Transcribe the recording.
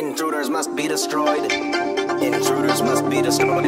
Intruders must be destroyed. Intruders must be destroyed.